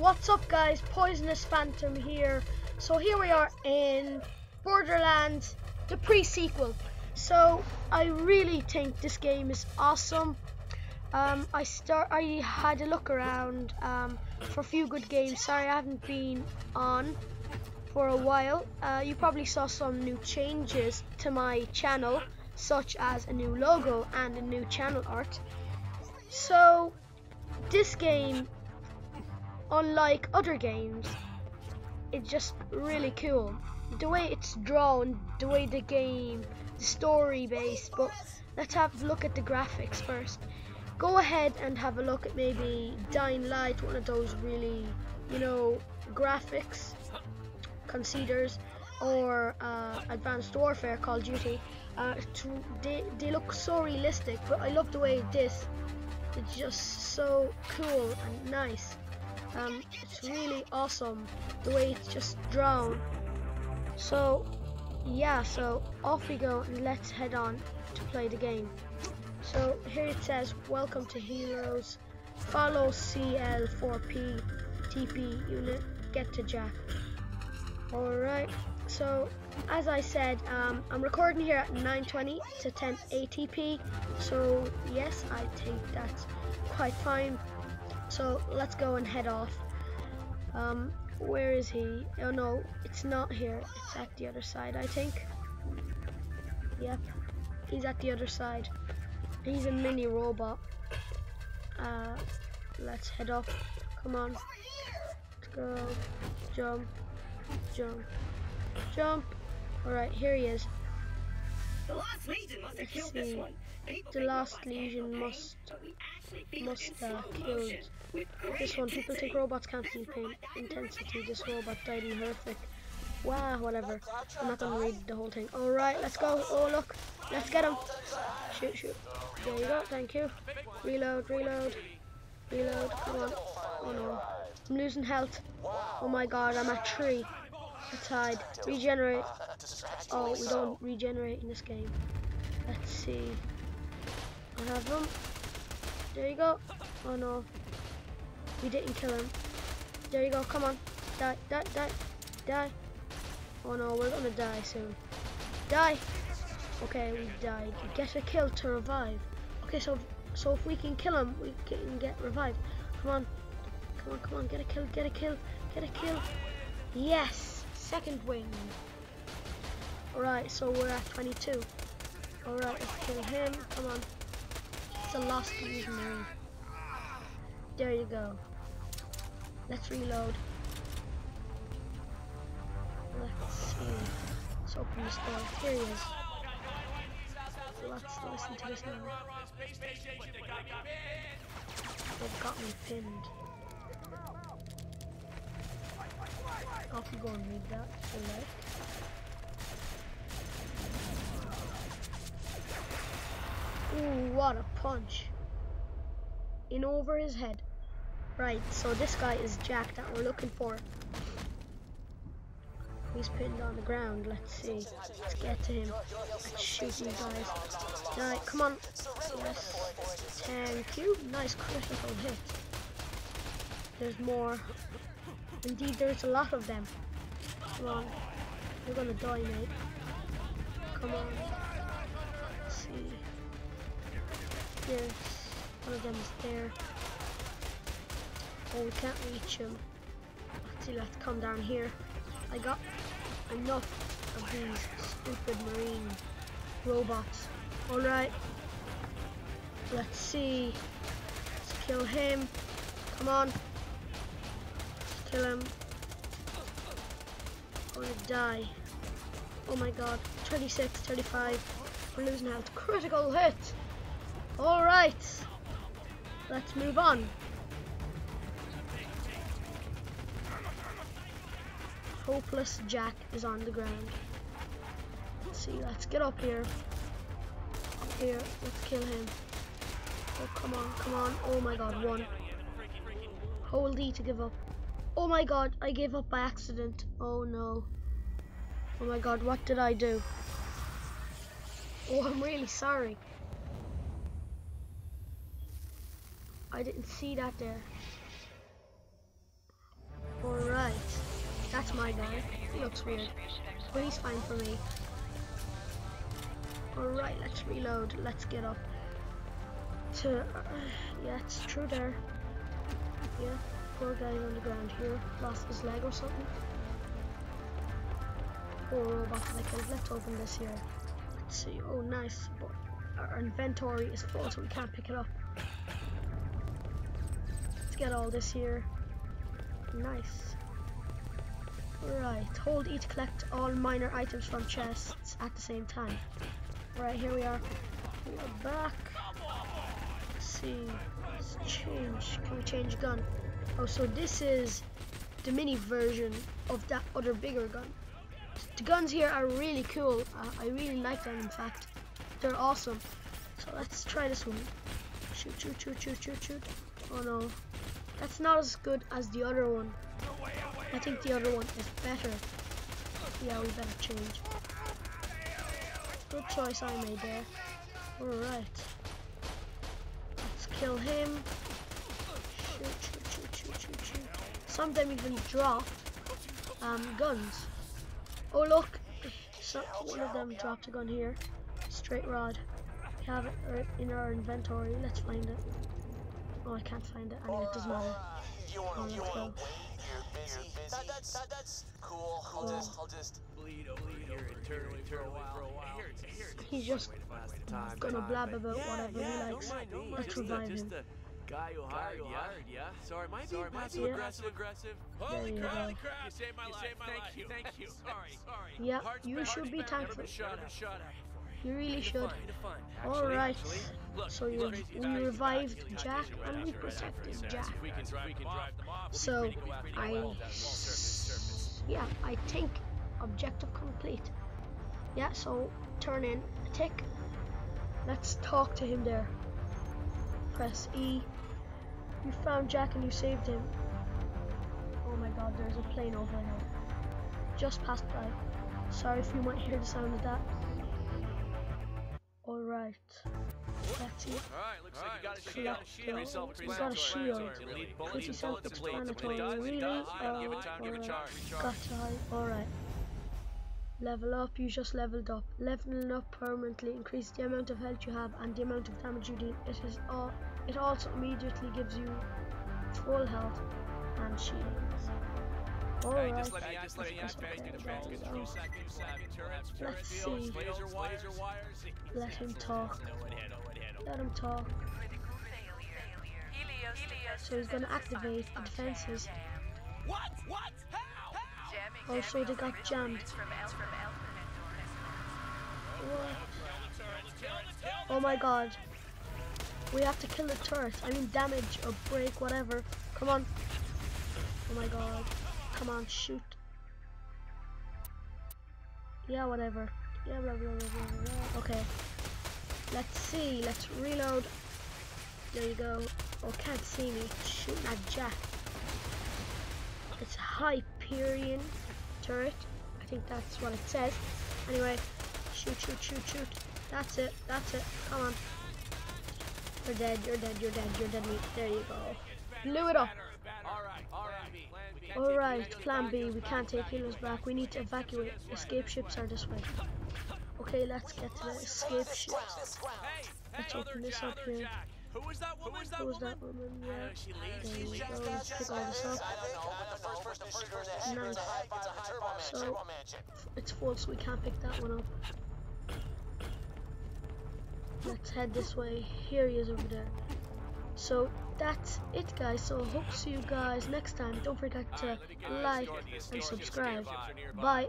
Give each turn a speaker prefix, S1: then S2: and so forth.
S1: what's up guys? Poisonous Phantom here. So here we are in Borderlands, the pre-sequel. So I really think this game is awesome. Um, I start. I had a look around um, for a few good games. Sorry, I haven't been on for a while. Uh, you probably saw some new changes to my channel, such as a new logo and a new channel art. So this game unlike other games, it's just really cool. The way it's drawn, the way the game, the story based, but let's have a look at the graphics first. Go ahead and have a look at maybe Dying Light, one of those really, you know, graphics conceders, or uh, Advanced Warfare, Call of Duty. Uh, they, they look so realistic, but I love the way this, it's just so cool and nice. Um, it's really awesome the way it's just drawn. So yeah, so off we go and let's head on to play the game. So here it says, welcome to Helios, follow CL4P, TP unit, get to Jack. Alright, so as I said, um, I'm recording here at 920 to 10 ATP, so yes, I think that's quite fine so let's go and head off. Um, where is he? Oh no, it's not here. It's at the other side, I think. Yep, he's at the other side. He's a mini robot. Uh, let's head off. Come on. Let's go. Jump. Jump. Jump. Alright, here he is.
S2: The last Legion must have killed this one.
S1: The Lost Legion must must have killed this one. People think robots can't feel pain intensity. This robot died in horrific. Wow, whatever. I'm not gonna read the whole thing. Alright, let's go. Oh look. Let's get him. Shoot, shoot. There you go, thank you. Reload, reload. Reload. Come on. Oh no. I'm losing health. Oh my god, I'm at three. Let's hide. Regenerate. Oh, we don't regenerate in this game. Let's see. I have them. There you go. Oh no. We didn't kill him. There you go. Come on. Die, die, die, die. Oh no, we're gonna die soon. Die. Okay, we died. Get a kill to revive. Okay, so so if we can kill him, we can get revived. Come on. Come on, come on. Get a kill, get a kill, get a kill. Yes. Second win. Alright, so we're at 22. Alright, let's kill him. Come on. It's a lost marine. There you go. Let's reload. Let's see. Let's open this door. Here he is. Let's listen to this now. They've got me pinned. You go and that. Select. Ooh, what a punch. In over his head. Right, so this guy is Jack that we're looking for. He's pinned on the ground. Let's see. Let's get to him. Let's shoot these guys. Alright, come on. Yes. Thank you. Nice critical hit. There's more. Indeed, there's a lot of them. Come on. You're gonna die, mate. Come on. Let's see. Yes. One of them is there. Oh, we can't reach him. Let's see, let's come down here. I got enough of these stupid marine robots. Alright. Let's see. Let's kill him. Come on. Kill him. I'm gonna die. Oh my god. 26, 35. We're losing health. Critical hit. Alright. Let's move on. Hopeless Jack is on the ground. Let's see, let's get up here. Up here, let's kill him. Oh, come on, come on. Oh my god, one. Hold E to give up. Oh my god, I gave up by accident. Oh no. Oh my god, what did I do? Oh, I'm really sorry. I didn't see that there. Alright. That's my guy. He looks weird. But he's fine for me. Alright, let's reload. Let's get up to... Uh, yeah, it's true there. Yeah, poor guy on the ground here. Lost his leg or something. That I killed. Let's open this here. Let's see. Oh, nice. But our inventory is full, so we can't pick it up. Let's get all this here. Nice. Right, hold E to collect all minor items from chests at the same time. Right, here we are. We are back. Let's see. Let's change. Can we change gun? Oh, so this is the mini version of that other bigger gun. The guns here are really cool. Uh, I really like them, in fact. They're awesome. So let's try this one. Shoot, shoot, shoot, shoot, shoot, shoot. Oh no. That's not as good as the other one. I think the other one is better. Yeah, we better change. Good choice I made there. Alright. Let's kill him. Shoot, shoot, shoot, shoot, shoot, shoot. Some of them even drop um, guns. Oh look! So, one of them dropped a gun here. Straight rod. We have it right in our inventory. Let's find it. Oh, I can't find it. Anyway, it doesn't matter. Oh, let's go.
S3: busy, busy. That, that, that's cool. I'll
S1: Cool.
S3: just, I'll just
S4: bleed over here internally for a while. Here, here,
S1: He's just gonna blab about
S4: yeah,
S1: whatever
S4: yeah,
S1: he
S4: don't
S1: likes.
S4: mind, don't mind.
S1: Let's
S4: Just the-
S1: revive
S4: just
S1: him.
S4: The Guy who hired, you, hired, yeah. Sorry, might be,
S1: Sorry,
S4: might be
S1: yeah.
S4: aggressive, aggressive.
S1: There you go.
S4: You saved my life. Thank you, thank you. Sorry, sorry.
S1: Yeah,
S4: Heart's
S1: you
S4: been-
S1: should be
S4: been-
S1: thankful.
S4: never been shot at.
S1: You really should.
S4: find, need to find. Actually,
S1: Alright. So you, we revived
S4: guys, guys,
S1: Jack and we protected Jack.
S4: If we can drive them off, we'll be
S1: So
S4: free to go after
S1: I,
S4: them all. That small surface, surface.
S1: yeah, I think objective complete. Yeah, so turn in, tick. Let's talk to him there. Press E. You found Jack and you saved him. Oh my god, there's a plane over here. Just passed by. Sorry if you might hear the sound of that. Alright. Let's see.
S4: Alright, looks like you got a shield.
S1: Collect
S4: shield. Yourself
S1: You got a shield.
S4: Elite bullet,
S1: Pretty
S4: elite bullet, deplete, deplete.
S1: self-explanatory. Really?
S4: Die, give it
S1: Uh,
S4: time, give it
S1: alright.
S4: charge.
S1: Got to. Alright. Level up, you just leveled up. Leveling up permanently increases the amount of health you have and the amount of damage you deal. It is all it also immediately gives you full health and shields. Alright.
S4: Just let me ask, let me
S1: Let's
S4: ask,
S1: go
S4: bang,
S1: there,
S4: get a bang,
S1: there
S4: get
S1: we
S4: a
S1: go.
S4: few seconds, seconds, turrets, turret
S1: Let's see.
S4: laser wires, laser wires.
S1: Let him talk.
S4: No one hit, no one hit.
S1: Let him talk. So he's gonna activate the defenses.
S4: What? What? How? How?
S1: Oh, so they got jammed. What? Oh my god. We have to kill the turret. I mean damage or break, whatever. Come on. Oh my god. Come on, shoot. Yeah, whatever. Yeah, blah, blah, blah. Okay. Let's see. Let's reload. There you go. Oh, can't see me. Shooting at Jack. It's Hyperion turret. I think that's what it says. Anyway, shoot, shoot, shoot, shoot. That's it. That's it. Come on. You're dead. You're dead. You're dead. You're dead meat. There you go. Blew it up.
S4: Alright, alright. Plan B.
S1: Alright, plan B. We can't take Helios back. We need to evacuate. Escape ships are this way. Okay, let's get to the escape ships.
S3: this
S1: Let's open this
S4: Jack,
S1: up
S4: other
S1: here.
S4: Jack. Who was that woman?
S1: Who was that woman?
S4: I
S1: Yeah.
S4: know she leaves.
S1: There we
S4: She's
S1: go.
S4: Jack.
S1: Let's pick all this up.
S3: I don't know, but the first person to shoot her in the head
S1: Nice.
S3: gets a high five with Turbo Man,
S1: So-
S3: Turbo Man chick.
S1: It's full, so we can't pick that one up. Let's head this way. Here he is over there. So that's it, guys. So hope to see you guys next time. Don't forget to
S4: Alright, let me get this
S1: like
S4: door. The escape
S1: and subscribe. Bye.